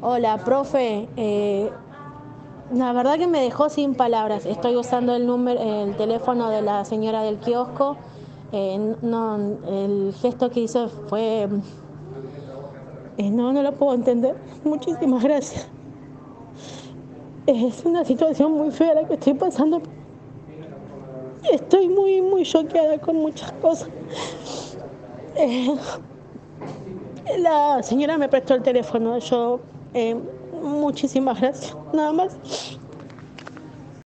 Hola, profe. Eh, la verdad que me dejó sin palabras. Estoy usando el número, el teléfono de la señora del kiosco. Eh, el gesto que hizo fue. eh, no, no lo puedo entender. Muchísimas gracias. Es una situación muy fea la que estoy pasando. Estoy muy, muy choqueada con muchas cosas. La señora me prestó el teléfono. Yo, eh, muchísimas gracias. Nada más.